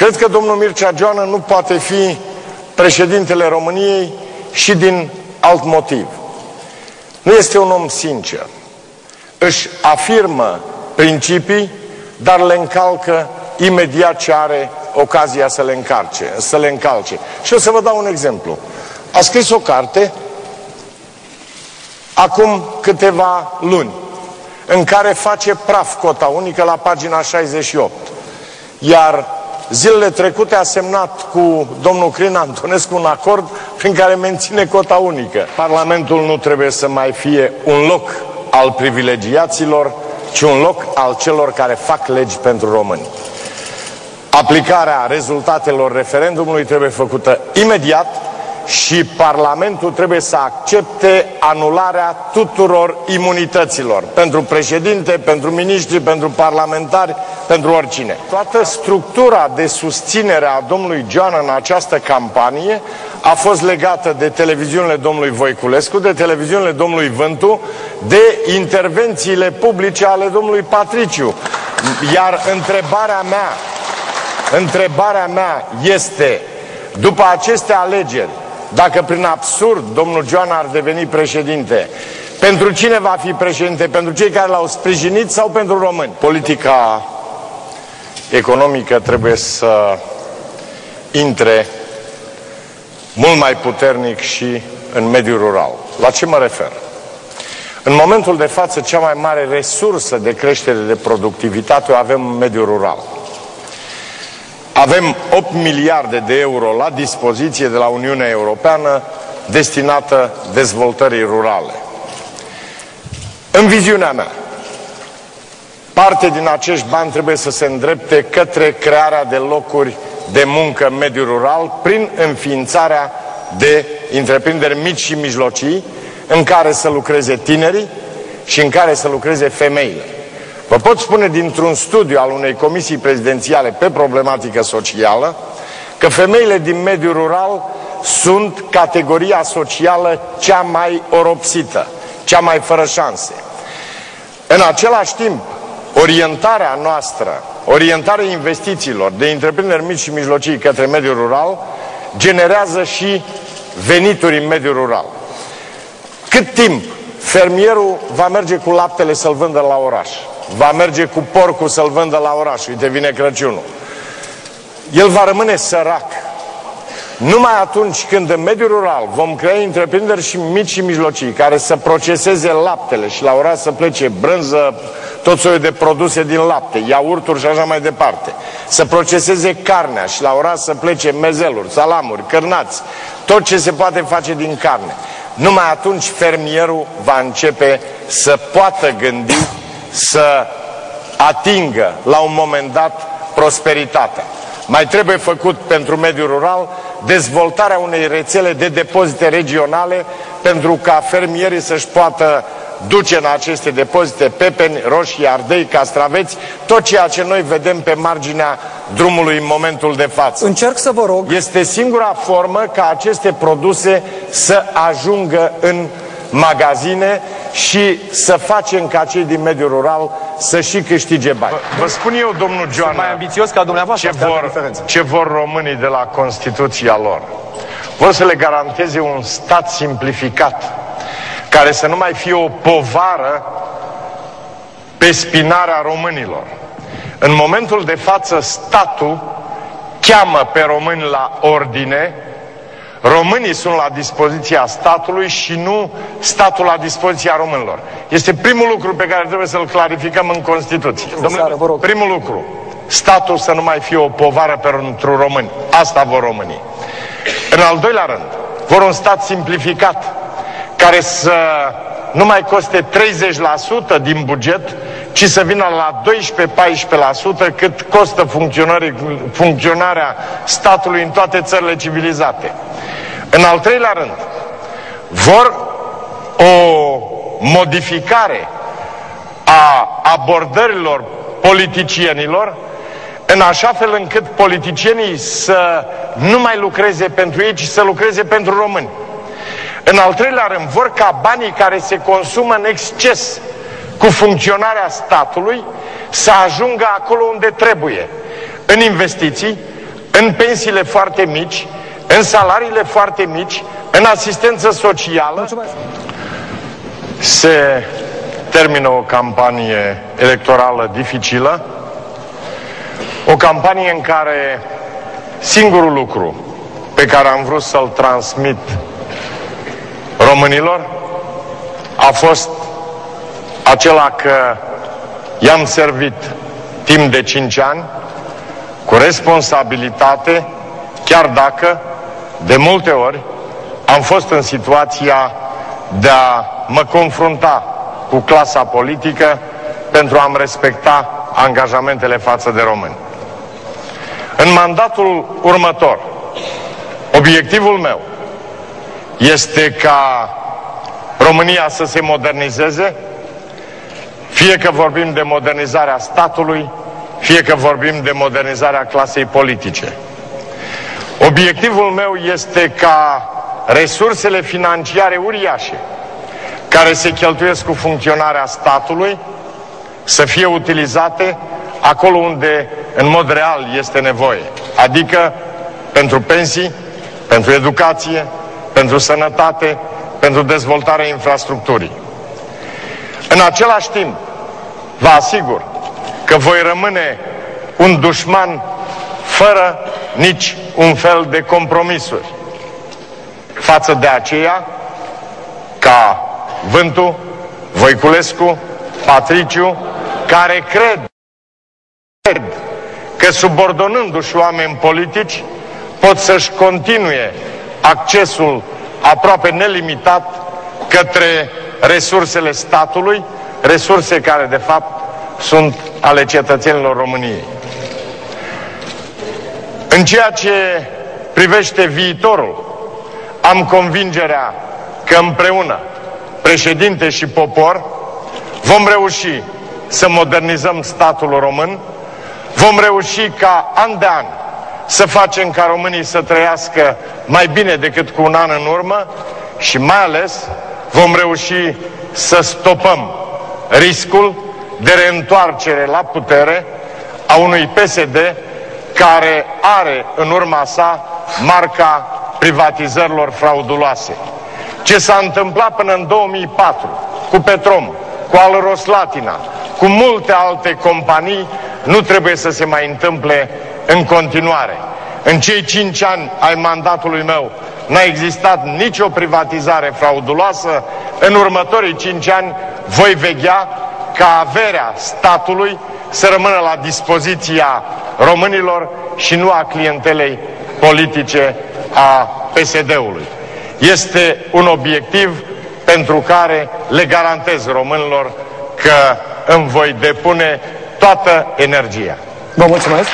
Cred că domnul Mircea Joană nu poate fi președintele României și din alt motiv. Nu este un om sincer. Își afirmă principii, dar le încalcă imediat ce are ocazia să le încarce, să le încalce. Și o să vă dau un exemplu. A scris o carte acum câteva luni, în care face praf cota unică la pagina 68. Iar zilele trecute a semnat cu domnul Crin Antonescu un acord prin care menține cota unică. Parlamentul nu trebuie să mai fie un loc al privilegiaților, ci un loc al celor care fac legi pentru români. Aplicarea rezultatelor referendumului trebuie făcută imediat și Parlamentul trebuie să accepte anularea tuturor imunităților pentru președinte, pentru miniștri, pentru parlamentari, pentru oricine. Toată structura de susținere a domnului Joan în această campanie a fost legată de televiziunile domnului Voiculescu, de televiziunile domnului Vântu, de intervențiile publice ale domnului Patriciu. Iar întrebarea mea, întrebarea mea este, după aceste alegeri, dacă prin absurd domnul Joan ar deveni președinte, pentru cine va fi președinte? Pentru cei care l-au sprijinit sau pentru români? Politica economică trebuie să intre mult mai puternic și în mediul rural. La ce mă refer? În momentul de față, cea mai mare resursă de creștere de productivitate o avem în mediul rural. Avem 8 miliarde de euro la dispoziție de la Uniunea Europeană destinată dezvoltării rurale. În viziunea mea, parte din acești bani trebuie să se îndrepte către crearea de locuri de muncă în mediul rural prin înființarea de întreprinderi mici și mijlocii în care să lucreze tinerii și în care să lucreze femeile. Vă pot spune dintr-un studiu al unei comisii prezidențiale pe problematică socială că femeile din mediul rural sunt categoria socială cea mai oropsită, cea mai fără șanse. În același timp, orientarea noastră, orientarea investițiilor de întreprinderi mici și mijlocii către mediul rural, generează și venituri în mediul rural. Cât timp fermierul va merge cu laptele să-l vândă la oraș? Va merge cu porcul să-l vândă la oraș, uite vine Crăciunul. El va rămâne sărac. Numai atunci când în mediul rural vom crea întreprinderi și mici și mijlocii care să proceseze laptele și la oraș să plece brânză, tot soiul de produse din lapte, iaurturi și așa mai departe, să proceseze carnea și la oraș să plece mezeluri, salamuri, cărnați, tot ce se poate face din carne. Numai atunci fermierul va începe să poată gândi să atingă la un moment dat prosperitatea. Mai trebuie făcut pentru mediul rural dezvoltarea unei rețele de depozite regionale pentru ca fermierii să-și poată duce în aceste depozite pepeni, roșii, ardei, castraveți, tot ceea ce noi vedem pe marginea drumului în momentul de față. Încerc să vă rog. Este singura formă ca aceste produse să ajungă în magazine și să facem ca cei din mediul rural să și câștige bani. Vă, vă spun eu, domnul Joana, mai ambițios ca dumneavoastră, ce vor, ce vor românii de la Constituția lor. Vor să le garanteze un stat simplificat, care să nu mai fie o povară pe spinarea românilor. În momentul de față, statul cheamă pe români la ordine, Românii sunt la dispoziția statului și nu statul la dispoziția românilor. Este primul lucru pe care trebuie să-l clarificăm în Constituție. Domnule, vă rog. Primul lucru. Statul să nu mai fie o povară pentru români. Asta vor românii. În al doilea rând, vor un stat simplificat care să nu mai coste 30% din buget, ci să vină la 12-14% cât costă funcționarea statului în toate țările civilizate. În al treilea rând, vor o modificare a abordărilor politicienilor în așa fel încât politicienii să nu mai lucreze pentru ei, ci să lucreze pentru români. În al treilea rând, vor ca banii care se consumă în exces cu funcționarea statului să ajungă acolo unde trebuie, în investiții, în pensiile foarte mici, în salariile foarte mici, în asistență socială. Mulțumesc. Se termină o campanie electorală dificilă, o campanie în care singurul lucru pe care am vrut să-l transmit românilor a fost acela că i-am servit timp de 5 ani cu responsabilitate, chiar dacă de multe ori am fost în situația de a mă confrunta cu clasa politică pentru a-mi respecta angajamentele față de români. În mandatul următor, obiectivul meu este ca România să se modernizeze, fie că vorbim de modernizarea statului, fie că vorbim de modernizarea clasei politice. Obiectivul meu este ca resursele financiare uriașe care se cheltuiesc cu funcționarea statului să fie utilizate acolo unde în mod real este nevoie, adică pentru pensii, pentru educație, pentru sănătate, pentru dezvoltarea infrastructurii. În același timp, vă asigur că voi rămâne un dușman fără nici un fel de compromisuri față de aceea ca Vântu, Voiculescu, Patriciu, care cred, cred că subordonându-și oameni politici pot să-și continue accesul aproape nelimitat către resursele statului, resurse care de fapt sunt ale cetățenilor României. În ceea ce privește viitorul, am convingerea că împreună, președinte și popor, vom reuși să modernizăm statul român, vom reuși ca an de an să facem ca românii să trăiască mai bine decât cu un an în urmă și mai ales vom reuși să stopăm riscul de reîntoarcere la putere a unui PSD care are în urma sa marca privatizărilor frauduloase. Ce s-a întâmplat până în 2004 cu Petrom, cu Alroslatina, cu multe alte companii, nu trebuie să se mai întâmple în continuare. În cei cinci ani ai mandatului meu n-a existat nicio privatizare frauduloasă. În următorii cinci ani voi veghea ca averea statului să rămână la dispoziția românilor și nu a clientelei politice a PSD-ului. Este un obiectiv pentru care le garantez românilor că îmi voi depune toată energia. Vă mulțumesc!